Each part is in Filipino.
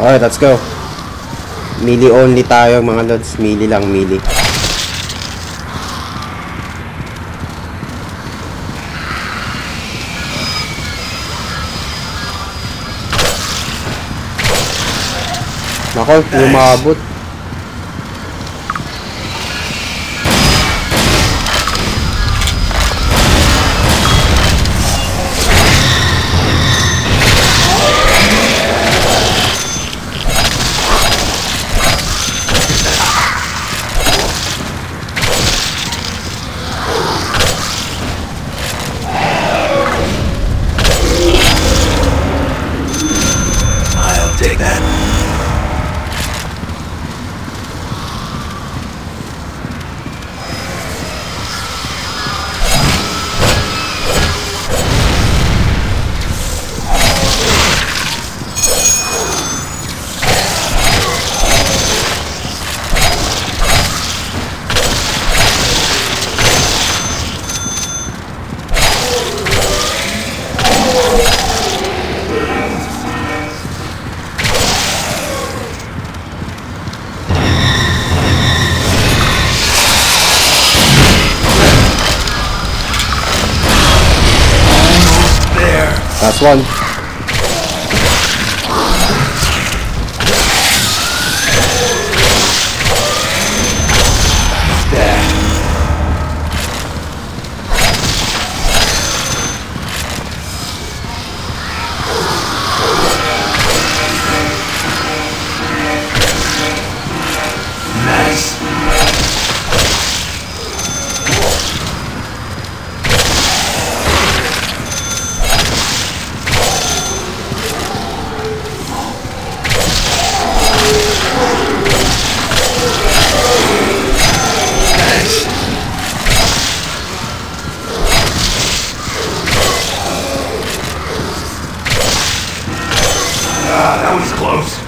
Alright, let's go. Melee only tayo mga lods. Melee lang, melee. Nako, lumabot. One. That was close.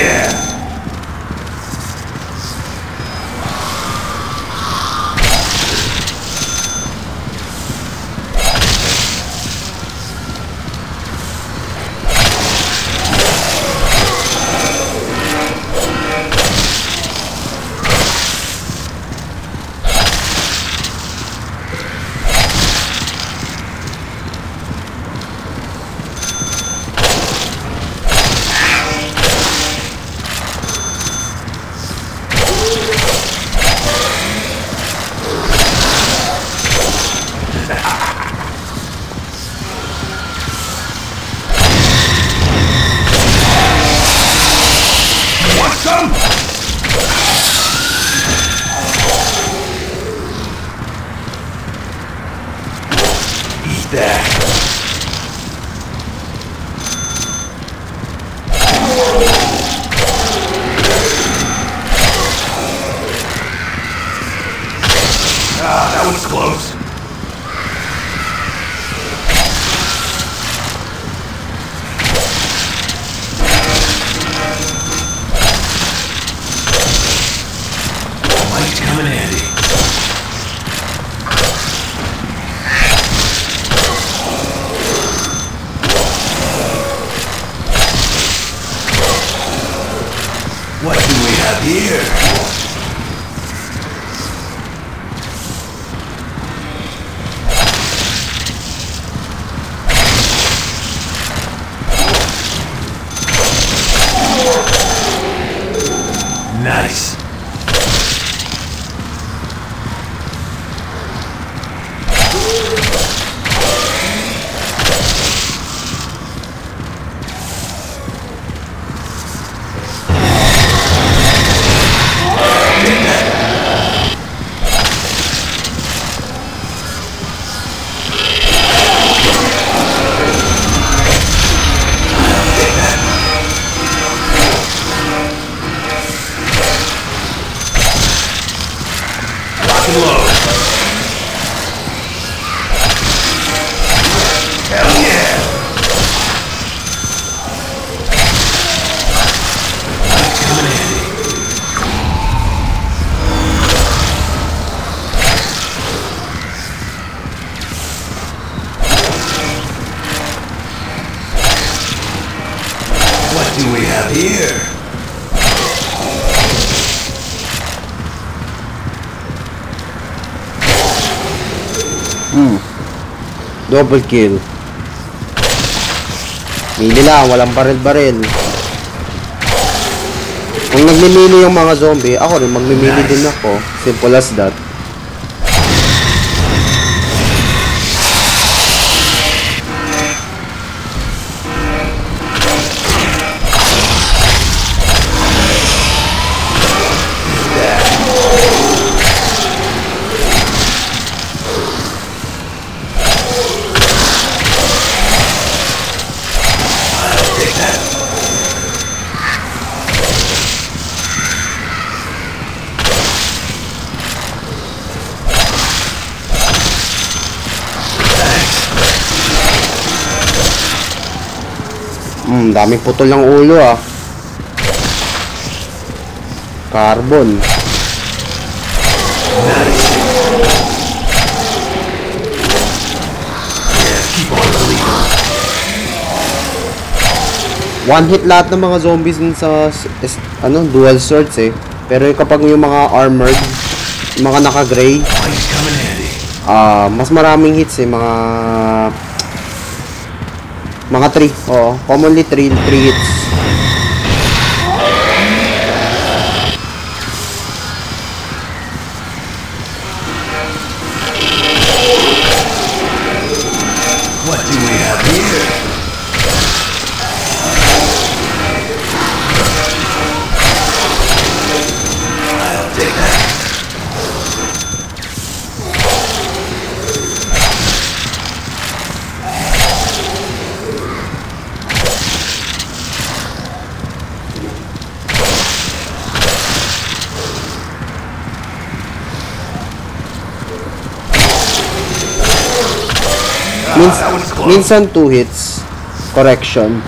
Yeah! Eat that. Nice. Do we have here? Double kill. Mili lang, walang baril-baril. Kung nagmimili yung mga zombie, ako rin magmimili din ako. Simple as that. Hmm, daming putol ng ulo ah. Carbon. One hit lahat ng mga zombies dun sa is- ano, dual swords eh. Pero kapag yung mga armored, yung mga naka-gray, ah mas maraming hits eh, mga mga 3. Oo, commonly 3 3 hits. Mins minsan 2 hits. Correction.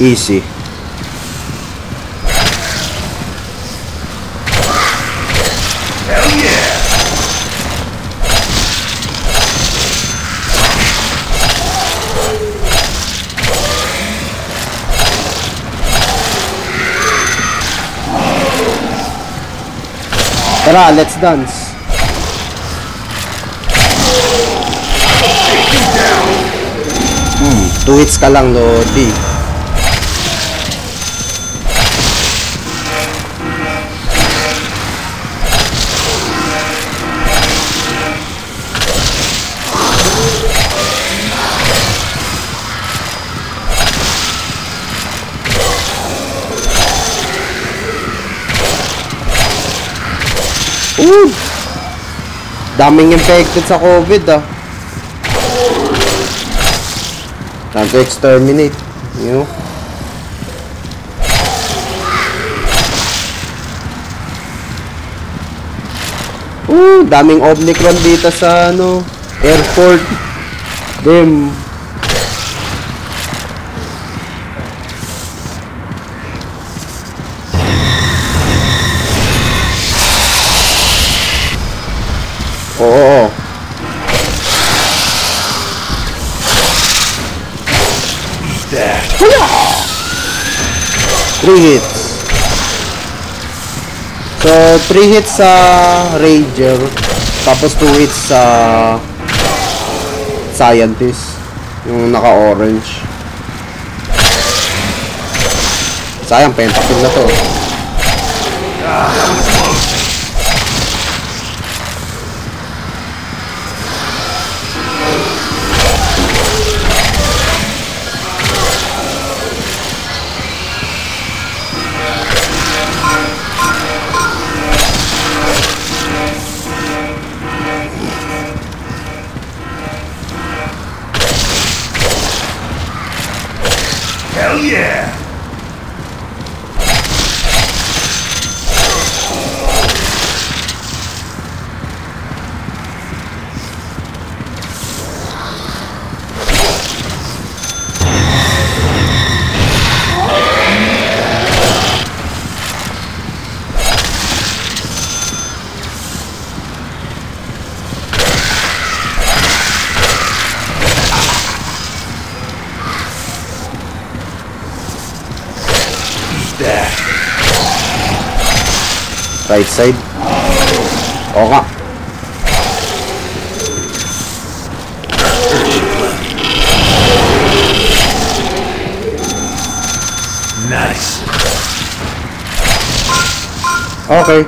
Easy. Hell yeah! Tara, let's dance. Hmm, 2 hits ka lang, Lodi. Daming infected sa COVID ah. Time to exterminate. You know? Ooh, daming Omicron dito sa ano, airport. Damn. Oo, that. Three hits. So, three hits sa Ranger. Tapos two hits sa Scientist. Yung naka-orange. Sayang, pentakill na to. Right side. Oo. Nice. Okay.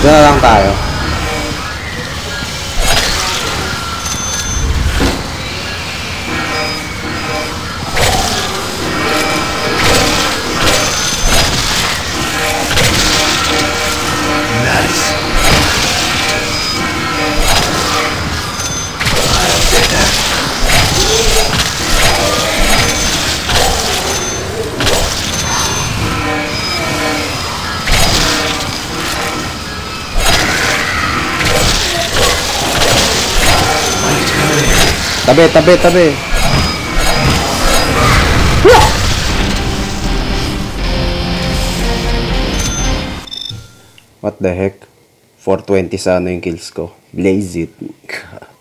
Doon na lang tayo. Tabi, tabi, tabi. What the heck? 420 sana yung kills ko. Blaze it.